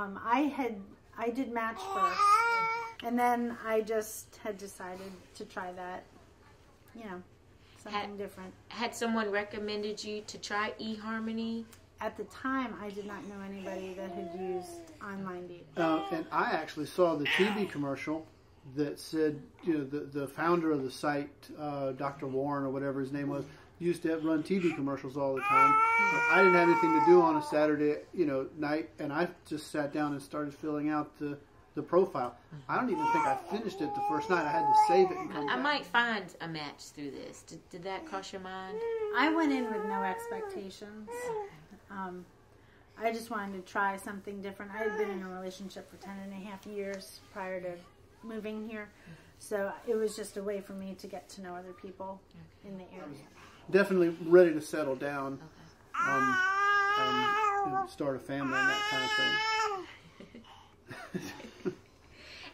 Um, I had I did match first, and then I just had decided to try that. You know, something Had- different. Had someone recommended you to try eHarmony? At the time, I did not know anybody that had used online dating. Uh, and I actually saw the TV commercial that said, you know, the, the founder of the site, uh, Dr. Warren or whatever his name was, used to run TV commercials all the time. And I didn't have anything to do on a Saturday, you know, night, and I just sat down and started filling out the, the profile. I don't even think I finished it the first night. I had to save it and come I back. might find a match through this. Did, did that cross your mind? I went in with no expectations. Um, I just wanted to try something different. I had been in a relationship for ten and a half years prior to moving here, so it was just a way for me to get to know other people in the area. Definitely ready to settle down um, and you start a family and that kind of thing.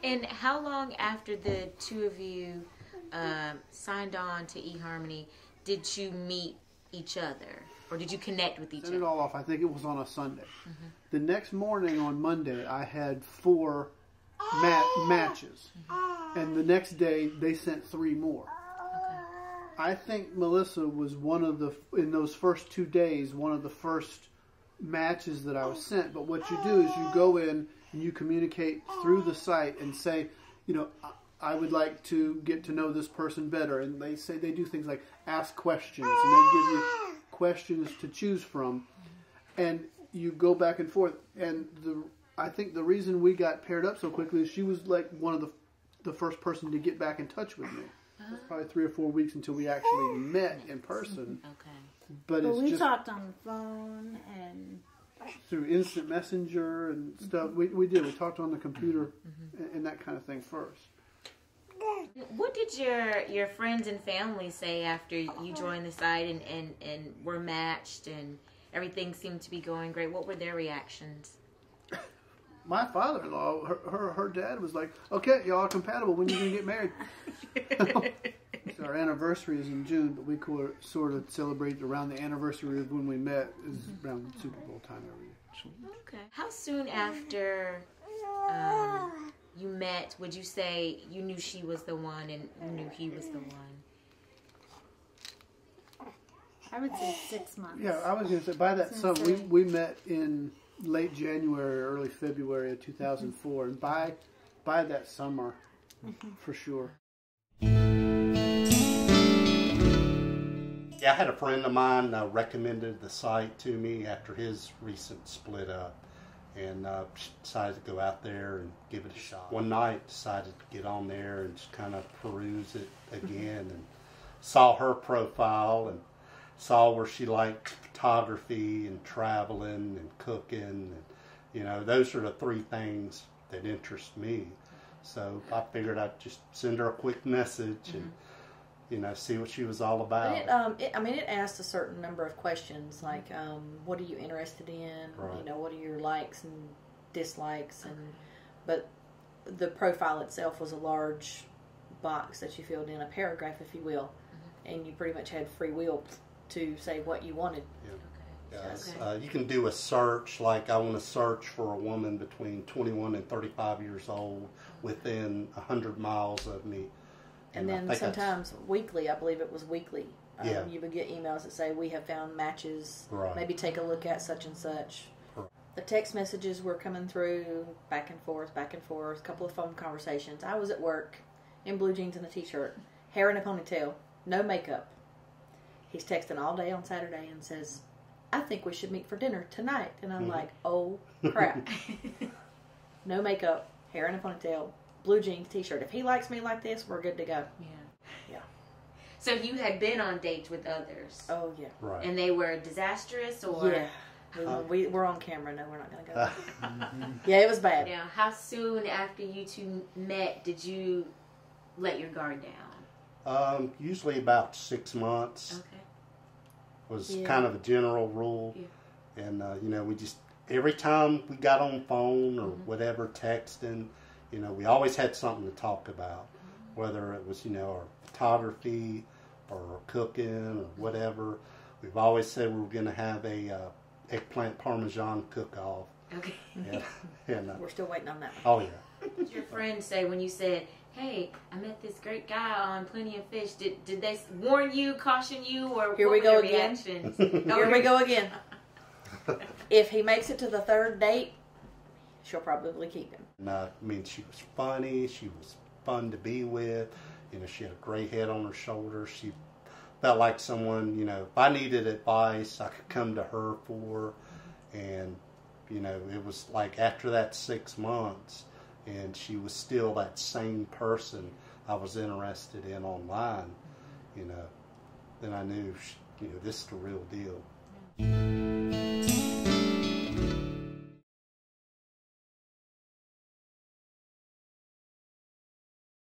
And how long after the two of you um, signed on to eHarmony did you meet each other? Or did you connect with each Sent it all off. I think it was on a Sunday. The next morning on Monday, I had four ma- matches, and the next day they sent three more. I think Melissa was one of the in those first two days one of the first matches that I was sent. But what you do is you go in and you communicate through the site and say, you know, I- would like to get to know this person better, and they say they do things like ask questions and they give you questions to choose from, and you go back and forth. And the I think the reason we got paired up so quickly is she was like one of the the first person to get back in touch with me. It was probably three or four weeks until we actually met in person. Okay. But But it's we just talked on the phone and through instant messenger and stuff. We, we did. We talked on the computer mm-hmm. and, and that kind of thing first. What did your your friends and family say after you joined the site and, and, and were matched and everything seemed to be going great? What were their reactions? My father-in-law, her, her, her dad was like, "Okay, y'all are compatible. When you gonna get married?" so our anniversary is in June, but we co- sort of celebrate around the anniversary of when we met. Is around Super Bowl time every year. Okay. How soon after um, you met would you say you knew she was the one and you knew he was the one? I would say six months. Yeah, I was gonna say by that Since summer we, we met in late January, early February of 2004, and by by that summer, for sure. Yeah, I had a friend of mine uh, recommended the site to me after his recent split up, and uh, decided to go out there and give it a shot. One night, decided to get on there and just kind of peruse it again, and saw her profile and saw where she liked photography and traveling and cooking, and you know those are the three things that interest me. So I figured I'd just send her a quick message and you know see what she was all about. It, um, it, I mean, it asked a certain number of questions, like, um, what are you interested in? Right. You know, what are your likes and dislikes, and but the profile itself was a large box that you filled in, a paragraph, if you will, and you pretty much had free will to say what you wanted. Yes. Okay. Uh, you can do a search, like I want to search for a woman between 21 and 35 years old within 100 miles of me. And I then think that's- sometimes weekly, I believe it was weekly. Um, Yeah. You would get emails that say we have found matches. Right. Maybe take a look at such and such. Right. The text messages were coming through back and forth, back and forth. A couple of phone conversations. I was at work in blue jeans and a t-shirt, hair in a ponytail, no makeup. He's texting all day on Saturday and says, "I think we should meet for dinner tonight." And I'm Mhm. like, "Oh crap!" no makeup, hair in a ponytail, blue jeans, t-shirt. If he likes me like this, we're good to go. Yeah. Yeah. So you had been on dates with others, Oh yeah. Right. and they were disastrous, or Yeah. We, Uh, we, we're on camera. No, we're not going to go. yeah, it was bad. Now, how soon after you two met did you let your guard down? um, usually about six months Okay. Was Yeah. kind of a general rule. And, uh, you know, we just, every time we got on phone or whatever, texting, you know, we always had something to talk about. Whether it was, you know, our photography or cooking or whatever. We've always said we were going to have a uh, eggplant parmesan cook-off. Okay. And, and uh, We're still waiting on that one. oh yeah, What did your friends say when you said, "Hey, I met this great guy on Plenty of Fish"? Did did they warn you, caution you, or Here what we go their again. reactions? Here we go again. if he makes it to the third date, she'll probably keep him. And, uh, I mean, she was funny. She was fun to be with. You know, she had a gray head on her shoulders. She felt like someone. You know, if I needed advice, I could come to her for. And you know, it was like after that six months, and she was still that same person I was interested in online. You know, then I knew, you know, this is the real deal.